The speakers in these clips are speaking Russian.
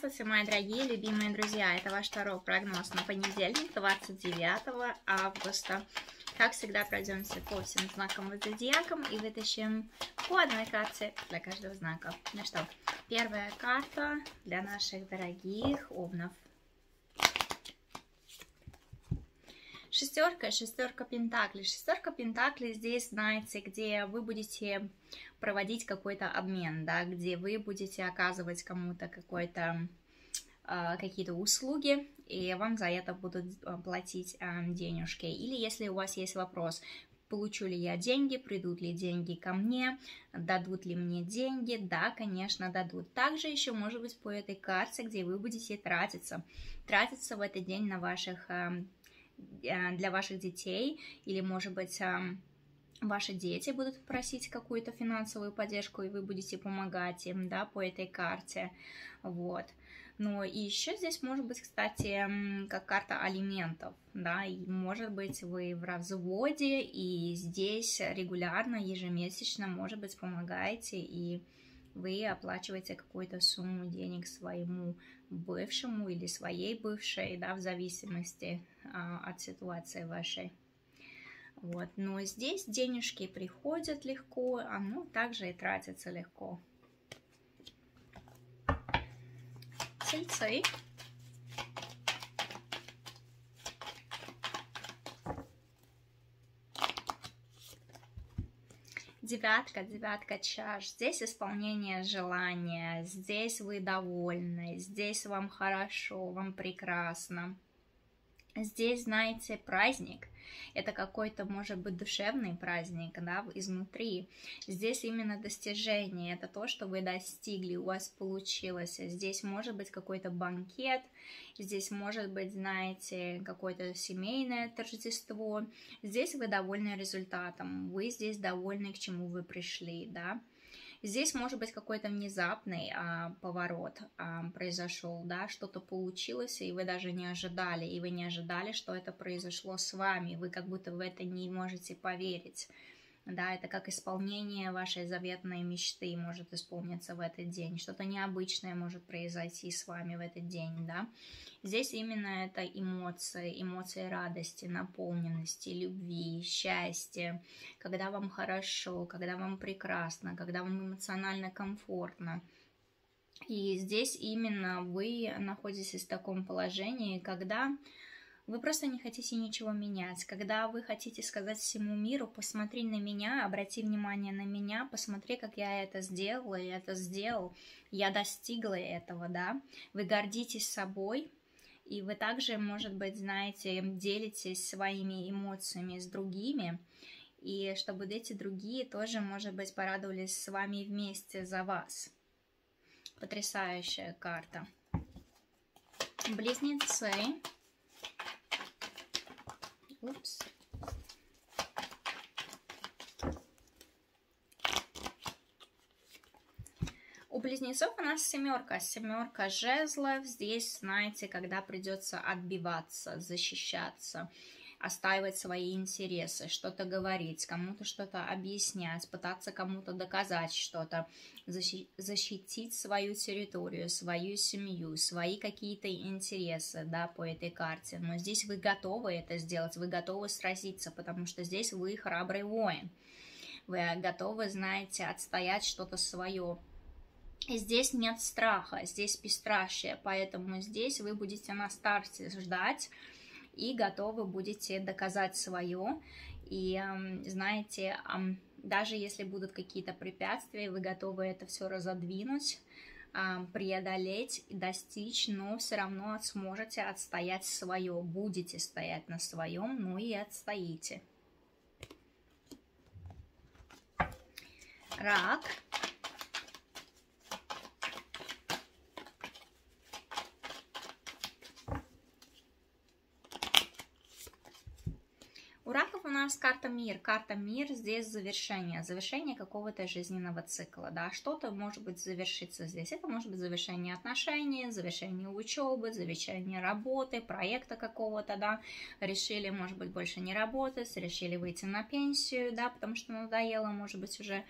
Здравствуйте, мои дорогие, любимые друзья! Это ваш второй прогноз на понедельник, 29 августа. Как всегда, пройдемся по всем знакам зодиаком и вытащим по одной карте для каждого знака. Ну что, первая карта для наших дорогих овнов. Шестерка, шестерка пентаклей. Шестерка пентаклей здесь, знаете, где вы будете проводить какой-то обмен, да, где вы будете оказывать кому-то какой-то а, какие-то услуги, и вам за это будут а, платить а, денежки. Или если у вас есть вопрос, получу ли я деньги, придут ли деньги ко мне, дадут ли мне деньги, да, конечно, дадут. Также еще может быть по этой карте, где вы будете тратиться, тратиться в этот день на ваших, для ваших детей, или может быть ваши дети будут просить какую-то финансовую поддержку, и вы будете помогать им, да, по этой карте, вот. Но и еще здесь может быть, кстати, как карта алиментов, да, и может быть вы в разводе, и здесь регулярно, ежемесячно, может быть, помогаете, и вы оплачиваете какую-то сумму денег своему бывшему или своей бывшей, да, в зависимости от ситуации вашей. Вот. Но здесь денежки приходят легко, а ну также и тратятся легко. Тельцы. Девятка, девятка чаш. Здесь исполнение желания, здесь вы довольны, здесь вам хорошо, вам прекрасно. Здесь, знаете, праздник. Это какой-то, может быть, душевный праздник, да, изнутри. Здесь именно достижение. Это то, что вы достигли, у вас получилось. Здесь может быть какой-то банкет, здесь может быть, знаете, какое-то семейное торжество. Здесь вы довольны результатом, вы здесь довольны, к чему вы пришли, да. Здесь может быть какой-то внезапный а, поворот а, произошел, да, что-то получилось, и вы даже не ожидали, и вы не ожидали, что это произошло с вами, вы как будто в это не можете поверить да, это как исполнение вашей заветной мечты может исполниться в этот день, что-то необычное может произойти с вами в этот день, да. Здесь именно это эмоции, эмоции радости, наполненности, любви, счастья, когда вам хорошо, когда вам прекрасно, когда вам эмоционально комфортно. И здесь именно вы находитесь в таком положении, когда вы просто не хотите ничего менять. Когда вы хотите сказать всему миру, посмотри на меня, обрати внимание на меня, посмотри, как я это сделала, я это сделал, я достигла этого, да. Вы гордитесь собой, и вы также, может быть, знаете, делитесь своими эмоциями с другими, и чтобы эти другие тоже, может быть, порадовались с вами вместе за вас. Потрясающая карта. Близнецы. Упс. У близнецов у нас семерка, семерка жезлов. Здесь, знаете, когда придется отбиваться, защищаться отстаивать свои интересы, что-то говорить, кому-то что-то объяснять, пытаться кому-то доказать что-то, защитить свою территорию, свою семью, свои какие-то интересы, да, по этой карте. Но здесь вы готовы это сделать, вы готовы сразиться, потому что здесь вы храбрый воин. Вы готовы, знаете, отстоять что-то свое, Здесь нет страха, здесь бесстрашие, поэтому здесь вы будете на старте ждать, и готовы будете доказать свое. И знаете, даже если будут какие-то препятствия, вы готовы это все разодвинуть, преодолеть достичь, но все равно сможете отстоять свое, будете стоять на своем, ну и отстоите. Рак. У нас карта мир. Карта мир здесь завершение. Завершение какого-то жизненного цикла. Да? Что-то может быть завершиться здесь. Это может быть завершение отношений, завершение учебы, завершение работы, проекта какого-то. Да? Решили, может быть, больше не работать, решили выйти на пенсию, да, потому что надоело, может быть, уже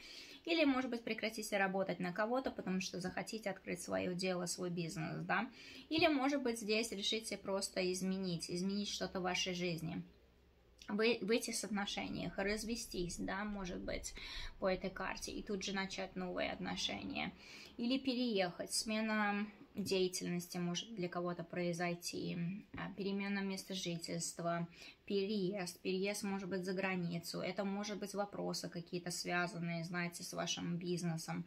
Или, может быть, прекратите работать на кого-то, потому что захотите открыть свое дело, свой бизнес, да. Или, может быть, здесь решите просто изменить, изменить что-то в вашей жизни выйти с отношениях, развестись, да, может быть, по этой карте, и тут же начать новые отношения. Или переехать, смена деятельности может для кого-то произойти, а, перемена места жительства, переезд, переезд может быть за границу, это может быть вопросы какие-то связанные, знаете, с вашим бизнесом,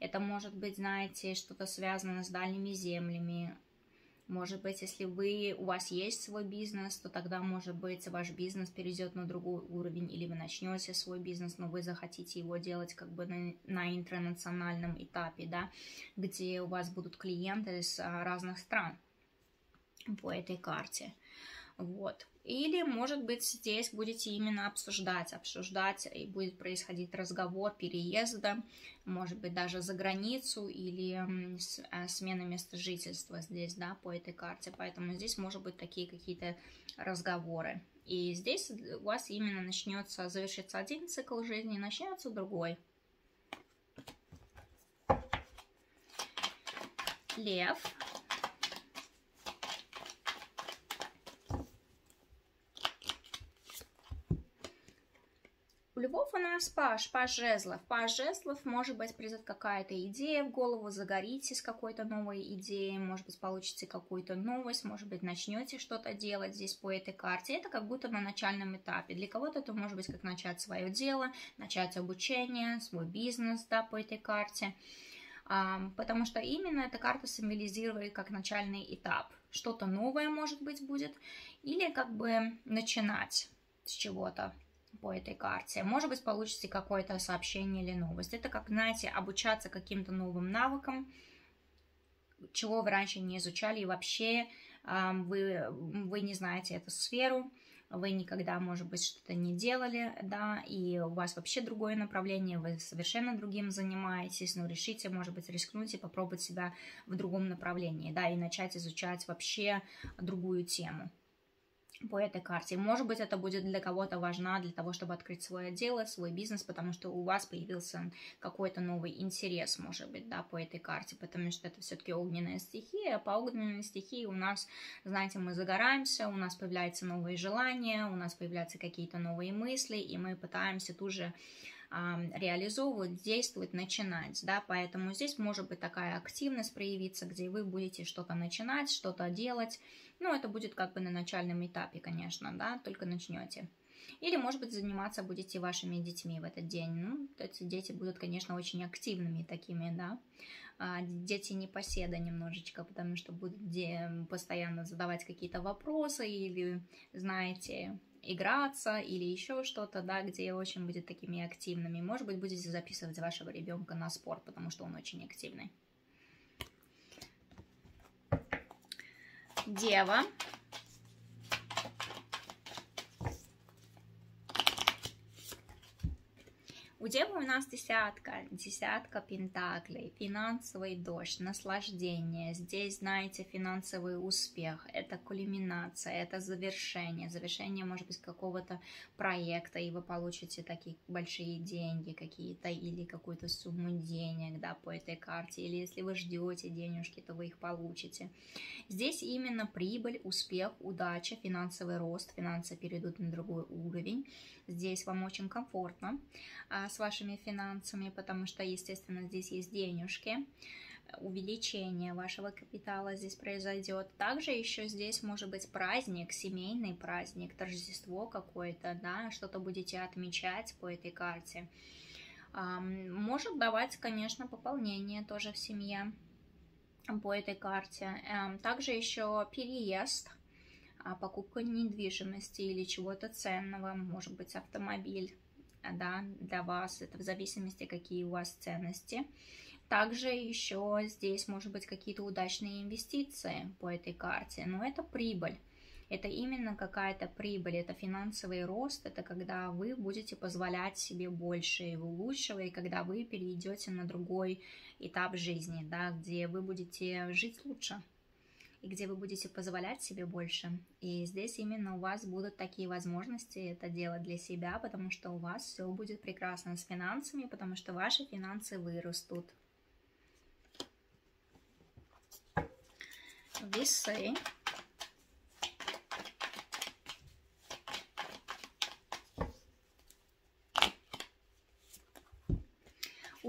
это может быть, знаете, что-то связано с дальними землями, может быть, если вы, у вас есть свой бизнес, то тогда, может быть, ваш бизнес перейдет на другой уровень, или вы начнете свой бизнес, но вы захотите его делать как бы на, на интернациональном этапе, да, где у вас будут клиенты из а, разных стран по этой карте. Вот. Или, может быть, здесь будете именно обсуждать, обсуждать, и будет происходить разговор переезда, может быть, даже за границу или э, смена места жительства здесь, да, по этой карте. Поэтому здесь, может быть, такие какие-то разговоры. И здесь у вас именно начнется, завершится один цикл жизни, начнется другой. Лев Львов у нас паш, паш жезлов. Паш жезлов, может быть, придет какая-то идея в голову, загоритесь какой-то новой идеей, может быть, получите какую-то новость, может быть, начнете что-то делать здесь по этой карте. Это как будто на начальном этапе. Для кого-то это может быть как начать свое дело, начать обучение, свой бизнес, да, по этой карте. Потому что именно эта карта символизирует как начальный этап. Что-то новое, может быть, будет, или как бы начинать с чего-то по этой карте. Может быть, получите какое-то сообщение или новость. Это как, знаете, обучаться каким-то новым навыкам, чего вы раньше не изучали, и вообще э, вы, вы не знаете эту сферу, вы никогда, может быть, что-то не делали, да, и у вас вообще другое направление, вы совершенно другим занимаетесь, но решите, может быть, рискнуть и попробовать себя в другом направлении, да, и начать изучать вообще другую тему по этой карте. Может быть, это будет для кого-то важно для того, чтобы открыть свое дело, свой бизнес, потому что у вас появился какой-то новый интерес, может быть, да, по этой карте, потому что это все-таки огненная стихия. По огненной стихии у нас, знаете, мы загораемся, у нас появляются новые желания, у нас появляются какие-то новые мысли, и мы пытаемся тут же реализовывать, действовать, начинать, да, поэтому здесь может быть такая активность проявиться, где вы будете что-то начинать, что-то делать, ну, это будет как бы на начальном этапе, конечно, да, только начнете. Или, может быть, заниматься будете вашими детьми в этот день. Ну, эти дети будут, конечно, очень активными такими, да. А, дети не поседа немножечко, потому что будут постоянно задавать какие-то вопросы или, знаете, играться или еще что-то, да, где очень будет такими активными. Может быть, будете записывать вашего ребенка на спорт, потому что он очень активный. Дева. Девы у нас десятка, десятка пентаклей, финансовый дождь, наслаждение. Здесь, знаете, финансовый успех, это кульминация, это завершение. Завершение, может быть, какого-то проекта, и вы получите такие большие деньги какие-то, или какую-то сумму денег, да, по этой карте. Или если вы ждете денежки, то вы их получите. Здесь именно прибыль, успех, удача, финансовый рост, финансы перейдут на другой уровень. Здесь вам очень комфортно а, с вашими финансами, потому что, естественно, здесь есть денежки увеличение вашего капитала здесь произойдет. Также еще здесь может быть праздник, семейный праздник, торжество какое-то, да, что-то будете отмечать по этой карте. Может давать, конечно, пополнение тоже в семье по этой карте. Эм, также еще переезд, а покупка недвижимости или чего-то ценного, может быть автомобиль, да, для вас, это в зависимости, какие у вас ценности. Также еще здесь может быть какие-то удачные инвестиции по этой карте, но это прибыль. Это именно какая-то прибыль, это финансовый рост, это когда вы будете позволять себе больше и лучшего, и когда вы перейдете на другой этап жизни, да, где вы будете жить лучше и где вы будете позволять себе больше. И здесь именно у вас будут такие возможности это делать для себя, потому что у вас все будет прекрасно с финансами, потому что ваши финансы вырастут. Весы.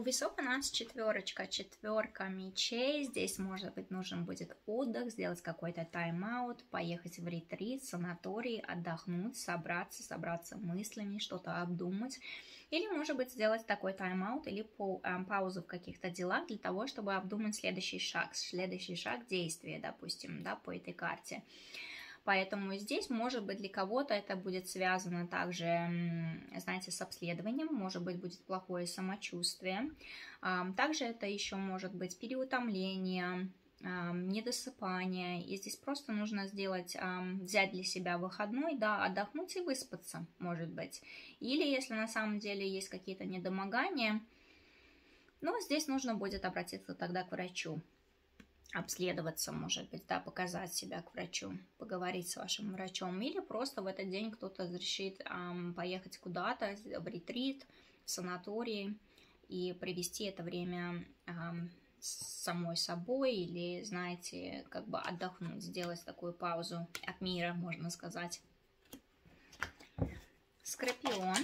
У весов у нас четверочка, четверка мечей. Здесь, может быть, нужен будет отдых, сделать какой-то тайм-аут, поехать в ретрит, санаторий, отдохнуть, собраться, собраться мыслями, что-то обдумать. Или, может быть, сделать такой тайм-аут или э, паузу в каких-то делах для того, чтобы обдумать следующий шаг, следующий шаг действия, допустим, да, по этой карте. Поэтому здесь, может быть, для кого-то это будет связано также, знаете, с обследованием, может быть, будет плохое самочувствие. Также это еще может быть переутомление, недосыпание. И здесь просто нужно сделать, взять для себя выходной, да, отдохнуть и выспаться, может быть. Или если на самом деле есть какие-то недомогания, ну, здесь нужно будет обратиться тогда к врачу обследоваться, может быть, да, показать себя к врачу, поговорить с вашим врачом, или просто в этот день кто-то решит эм, поехать куда-то в ретрит, в санаторий и провести это время эм, с самой собой или, знаете, как бы отдохнуть, сделать такую паузу от мира, можно сказать. Скорпион.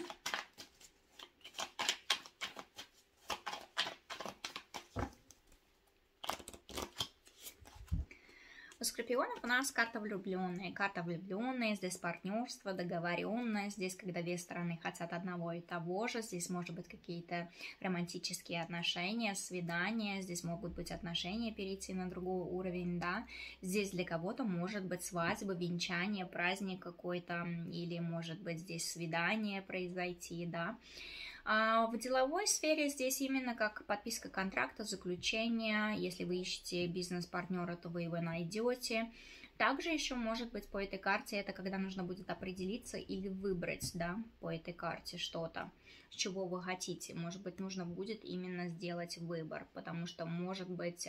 Скорпионов у нас карта влюбленные. Карта влюбленные, здесь партнерство, договоренность, здесь, когда две стороны хотят одного и того же, здесь может быть какие-то романтические отношения, свидания, здесь могут быть отношения перейти на другой уровень, да. Здесь для кого-то может быть свадьба, венчание, праздник какой-то, или может быть здесь свидание произойти, да. А в деловой сфере здесь именно как подписка контракта, заключение. Если вы ищете бизнес-партнера, то вы его найдете. Также еще может быть по этой карте, это когда нужно будет определиться или выбрать, да, по этой карте что-то чего вы хотите. Может быть, нужно будет именно сделать выбор, потому что, может быть,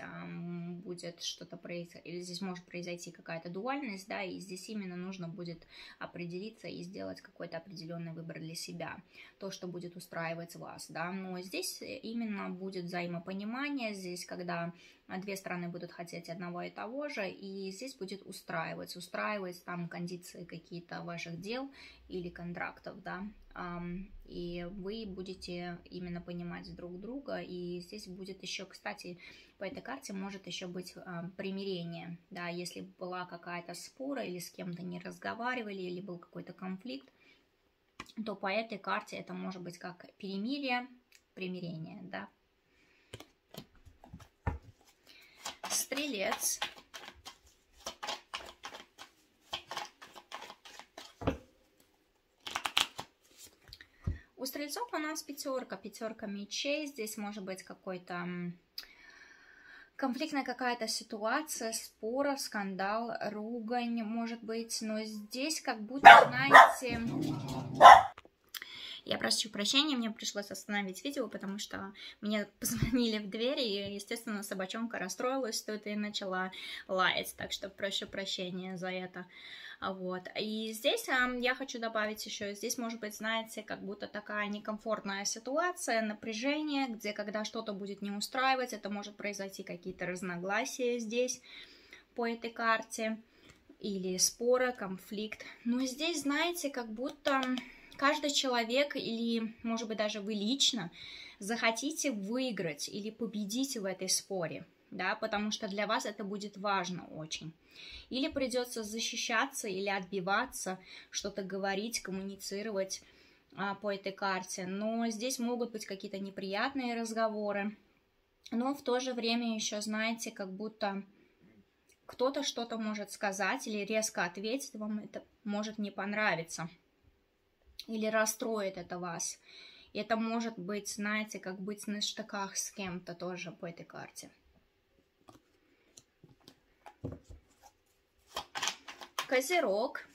будет что-то произойти, или здесь может произойти какая-то дуальность, да, и здесь именно нужно будет определиться и сделать какой-то определенный выбор для себя, то, что будет устраивать вас, да, но здесь именно будет взаимопонимание, здесь, когда две стороны будут хотеть одного и того же, и здесь будет устраивать, устраивать там кондиции какие-то ваших дел или контрактов, да, и вы будете именно понимать друг друга, и здесь будет еще, кстати, по этой карте может еще быть примирение, да, если была какая-то спора или с кем-то не разговаривали, или был какой-то конфликт, то по этой карте это может быть как перемирие, примирение, да, стрелец. У стрельцов у нас пятерка, пятерка мечей. Здесь может быть какой-то конфликтная какая-то ситуация, спора, скандал, ругань, может быть. Но здесь как будто, знаете, я прошу прощения, мне пришлось остановить видео, потому что мне позвонили в дверь, и, естественно, собачонка расстроилась, что это и начала лаять, так что прошу прощения за это. Вот. И здесь а, я хочу добавить еще, здесь может быть, знаете, как будто такая некомфортная ситуация, напряжение, где когда что-то будет не устраивать, это может произойти какие-то разногласия здесь по этой карте, или споры, конфликт. Но здесь, знаете, как будто каждый человек или, может быть, даже вы лично захотите выиграть или победить в этой споре, да, потому что для вас это будет важно очень. Или придется защищаться или отбиваться, что-то говорить, коммуницировать а, по этой карте. Но здесь могут быть какие-то неприятные разговоры. Но в то же время еще, знаете, как будто кто-то что-то может сказать или резко ответить, вам это может не понравиться или расстроит это вас. Это может быть, знаете, как быть на штыках с кем-то тоже по этой карте. Козерог.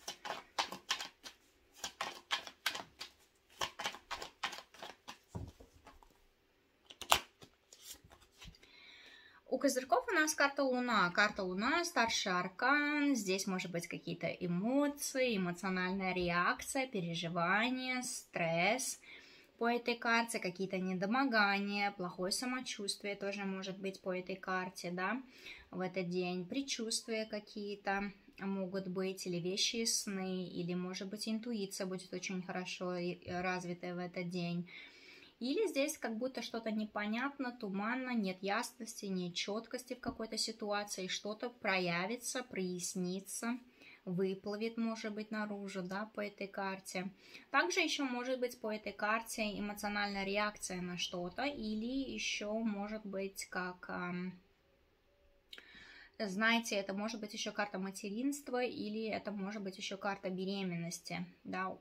У козырьков у нас карта Луна. Карта Луна, старший аркан. Здесь может быть какие-то эмоции, эмоциональная реакция, переживания, стресс. По этой карте какие-то недомогания, плохое самочувствие тоже может быть по этой карте, да, в этот день. Предчувствия какие-то могут быть, или вещи сны, или, может быть, интуиция будет очень хорошо развитая в этот день. Или здесь как будто что-то непонятно, туманно, нет ясности, нет четкости в какой-то ситуации, что-то проявится, прояснится, выплывет, может быть, наружу, да, по этой карте. Также еще может быть по этой карте эмоциональная реакция на что-то, или еще может быть как знаете, это может быть еще карта материнства или это может быть еще карта беременности, да,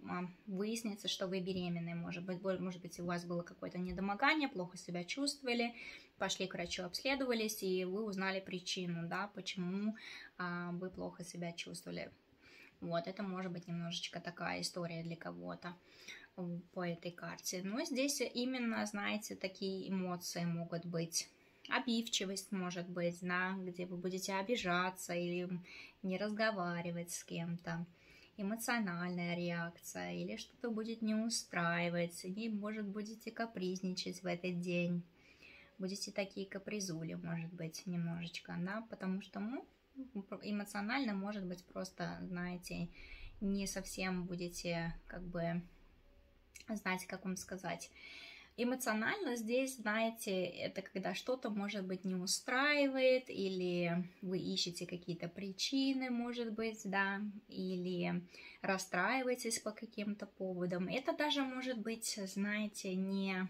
выяснится, что вы беременны, может быть, может быть, у вас было какое-то недомогание, плохо себя чувствовали, пошли к врачу, обследовались, и вы узнали причину, да, почему а, вы плохо себя чувствовали. Вот, это может быть немножечко такая история для кого-то по этой карте. Но здесь именно, знаете, такие эмоции могут быть обивчивость может быть, да, где вы будете обижаться или не разговаривать с кем-то, эмоциональная реакция или что-то будет не устраивать, или, может, будете капризничать в этот день, будете такие капризули, может быть, немножечко, да, потому что, ну, эмоционально, может быть, просто, знаете, не совсем будете, как бы, знаете, как вам сказать, Эмоционально здесь, знаете, это когда что-то, может быть, не устраивает, или вы ищете какие-то причины, может быть, да, или расстраиваетесь по каким-то поводам. Это даже может быть, знаете, не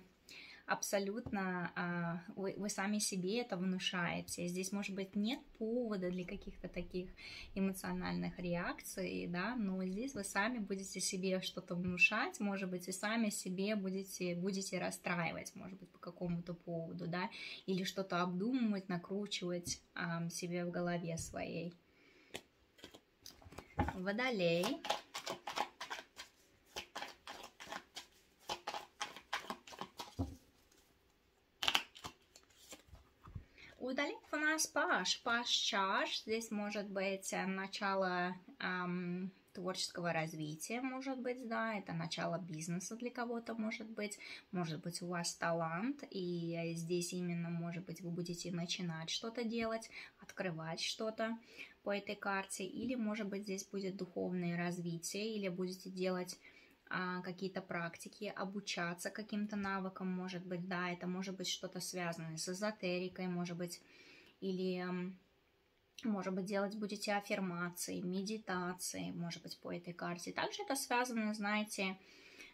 абсолютно а, вы, вы сами себе это внушаете. Здесь, может быть, нет повода для каких-то таких эмоциональных реакций, да, но здесь вы сами будете себе что-то внушать, может быть, и сами себе будете, будете расстраивать, может быть, по какому-то поводу, да, или что-то обдумывать, накручивать а, себе в голове своей. Водолей. Удалив у нас паш. Здесь может быть э, начало эм, творческого развития, может быть, да, это начало бизнеса для кого-то, может быть, может быть, у вас талант, и здесь именно, может быть, вы будете начинать что-то делать, открывать что-то по этой карте, или, может быть, здесь будет духовное развитие, или будете делать а, какие-то практики, обучаться каким-то навыкам, может быть, да, это может быть что-то связанное с эзотерикой, может быть, или, может быть, делать будете аффирмации, медитации, может быть, по этой карте. Также это связано, знаете,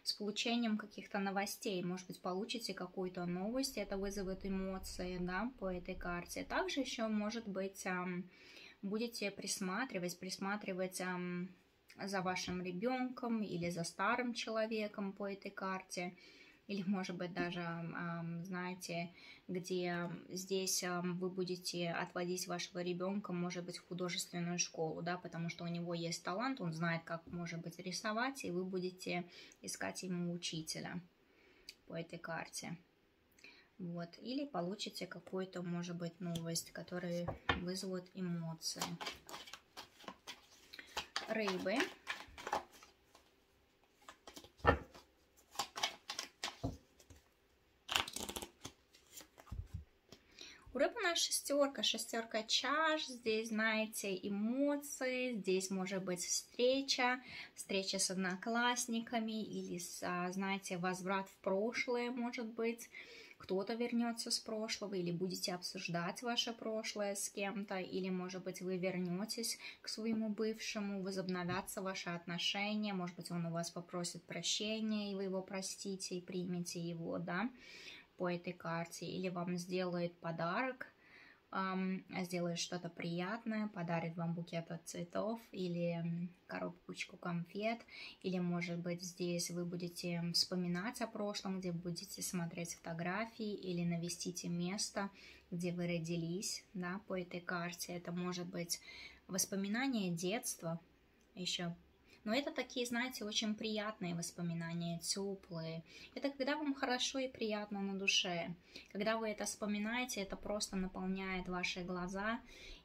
с получением каких-то новостей. Может быть, получите какую-то новость, это вызовет эмоции, да, по этой карте. Также еще, может быть, будете присматривать, присматривать за вашим ребенком или за старым человеком по этой карте, или, может быть, даже, знаете, где здесь вы будете отводить вашего ребенка, может быть, в художественную школу, да, потому что у него есть талант, он знает, как, может быть, рисовать, и вы будете искать ему учителя по этой карте. Вот. Или получите какую-то, может быть, новость, которая вызовет эмоции рыбы. У рыбы у нас шестерка, шестерка чаш, здесь, знаете, эмоции, здесь может быть встреча, встреча с одноклассниками или, знаете, возврат в прошлое, может быть, кто-то вернется с прошлого, или будете обсуждать ваше прошлое с кем-то, или, может быть, вы вернетесь к своему бывшему, возобновятся ваши отношения, может быть, он у вас попросит прощения, и вы его простите и примете его, да, по этой карте, или вам сделает подарок, сделает что-то приятное, подарит вам букет цветов или коробочку конфет, или, может быть, здесь вы будете вспоминать о прошлом, где будете смотреть фотографии или навестите место, где вы родились, да, по этой карте. Это может быть воспоминания детства, еще Но это такие, знаете, очень приятные воспоминания, теплые. Это когда вам хорошо и приятно на душе. Когда вы это вспоминаете, это просто наполняет ваши глаза,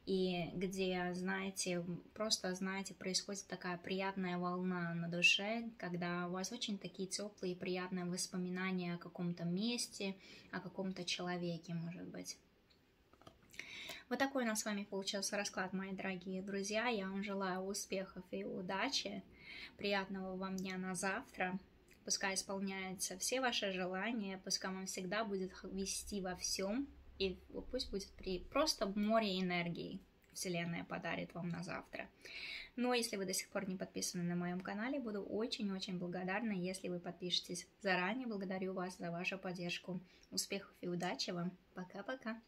и где, знаете, просто, знаете, происходит такая приятная волна на душе, когда у вас очень такие теплые и приятные воспоминания о каком-то месте, о каком-то человеке, может быть. Вот такой у нас с вами получился расклад, мои дорогие друзья. Я вам желаю успехов и удачи. Приятного вам дня на завтра. Пускай исполняются все ваши желания, пускай вам всегда будет вести во всем, и пусть будет при... просто море энергии Вселенная подарит вам на завтра. Но если вы до сих пор не подписаны на моем канале, буду очень-очень благодарна, если вы подпишетесь. Заранее благодарю вас за вашу поддержку. Успехов и удачи вам. Пока-пока.